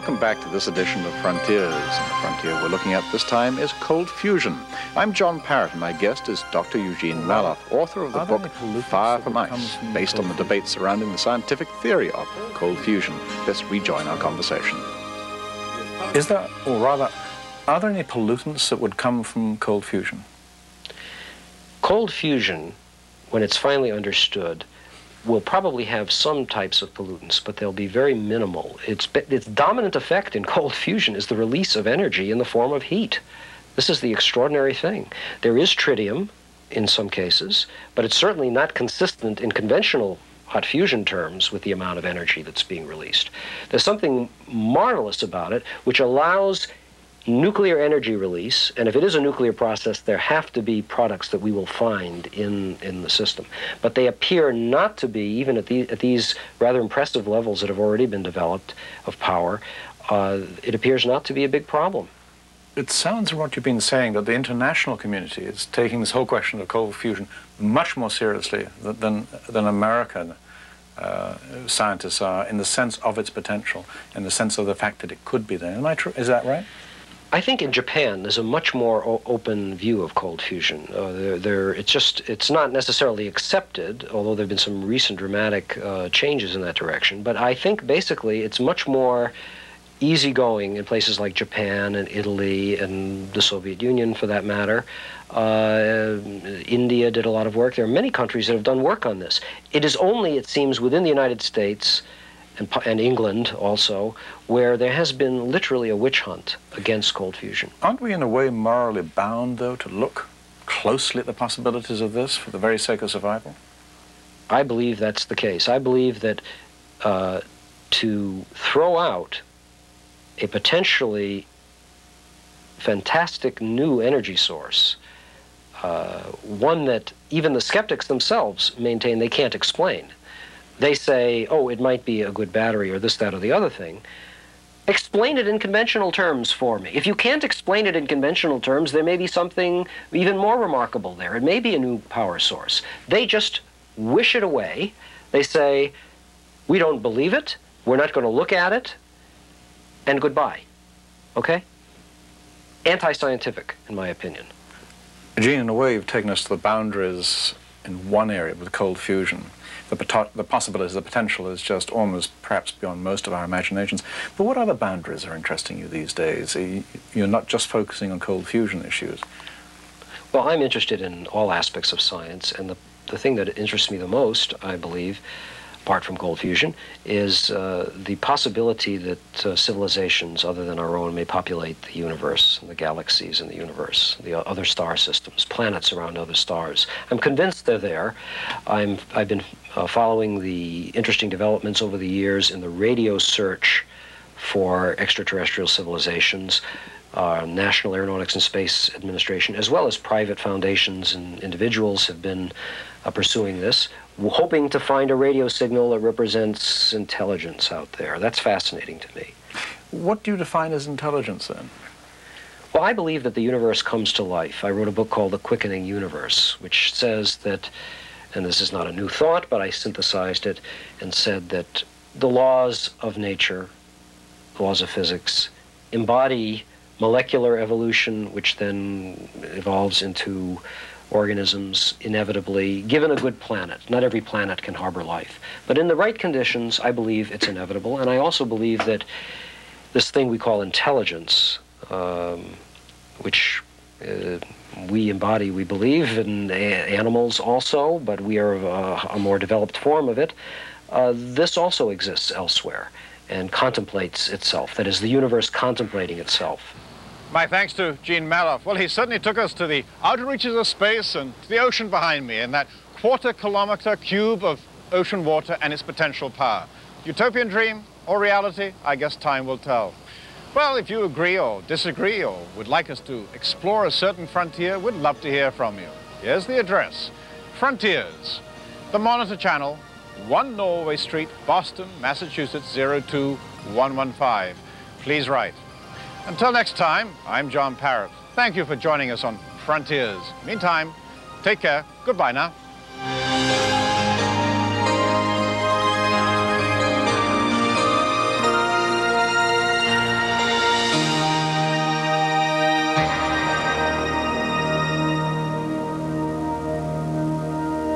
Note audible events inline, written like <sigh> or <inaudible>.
Welcome back to this edition of Frontiers. And the frontier we're looking at this time is cold fusion. I'm John Parrott, and my guest is Dr. Eugene Mallove, author of the book Fire from Ice, based on the debate surrounding the scientific theory of cold fusion. Let's rejoin our conversation. Is there, or rather, are there any pollutants that would come from cold fusion? Cold fusion, when it's finally understood, will probably have some types of pollutants, but they'll be very minimal. Its, its dominant effect in <laughs> cold fusion is the release of energy in the form of heat. This is the extraordinary thing. There is tritium in some cases, but it's certainly not consistent in conventional hot fusion terms with the amount of energy that's being released. There's something marvelous about it which allows nuclear energy release, and if it is a nuclear process, there have to be products that we will find in, in the system. But they appear not to be, even at, the, at these rather impressive levels that have already been developed of power, uh, it appears not to be a big problem. It sounds from what you've been saying that the international community is taking this whole question of cold fusion much more seriously than, than, American uh, scientists are in the sense of its potential, in the sense of the fact that it could be there. Am I true? Is that right? I think in Japan there's a much more open view of cold fusion. Uh, there, there, it's just it's not necessarily accepted, although there have been some recent dramatic uh, changes in that direction. But I think basically it's much more easygoing in places like Japan and Italy and the Soviet Union, for that matter. Uh, India did a lot of work. There are many countries that have done work on this. It is only, it seems, within the United States and, and England also, where there has been literally a witch hunt against cold fusion. Aren't we in a way morally bound, though, to look closely at the possibilities of this for the very sake of survival? I believe that's the case. I believe that uh, to throw out a potentially fantastic new energy source, uh, one that even the skeptics themselves maintain they can't explain, they say, oh, it might be a good battery or this, that, or the other thing. Explain it in conventional terms for me. If you can't explain it in conventional terms, there may be something even more remarkable there. It may be a new power source. They just wish it away. They say, we don't believe it, we're not going to look at it, and goodbye. Okay? Anti scientific, in my opinion. Gene, in a way, you've taken us to the boundaries in one area with cold fusion the, the possibilities, the potential is just almost perhaps beyond most of our imaginations. But what other boundaries are interesting you these days? You're not just focusing on cold fusion issues. Well, I'm interested in all aspects of science, and the, the thing that interests me the most, I believe, apart from cold fusion, is uh, the possibility that uh, civilizations other than our own may populate the universe, the galaxies in the universe, the other star systems, planets around other stars. I'm convinced they're there. I'm, I've been uh, following the interesting developments over the years in the radio search for extraterrestrial civilizations. Uh, National Aeronautics and Space Administration, as well as private foundations and individuals, have been uh, pursuing this hoping to find a radio signal that represents intelligence out there. That's fascinating to me. What do you define as intelligence then? Well, I believe that the universe comes to life. I wrote a book called The Quickening Universe, which says that, and this is not a new thought, but I synthesized it and said that the laws of nature, laws of physics, embody molecular evolution, which then evolves into organisms inevitably, given a good planet. Not every planet can harbor life. But in the right conditions, I believe it's inevitable. And I also believe that this thing we call intelligence, um, which uh, we embody, we believe, in animals also, but we are a, a more developed form of it, uh, this also exists elsewhere and contemplates itself. That is, the universe contemplating itself. My thanks to Gene Mallove. Well, he certainly took us to the outer reaches of space and to the ocean behind me in that quarter kilometer cube of ocean water and its potential power. Utopian dream or reality? I guess time will tell. Well, if you agree or disagree or would like us to explore a certain frontier, we'd love to hear from you. Here's the address. Frontiers, the Monitor Channel, 1 Norway Street, Boston, Massachusetts, 02115. Please write. Until next time, I'm John Parrott. Thank you for joining us on Frontiers. Meantime, take care. Goodbye now.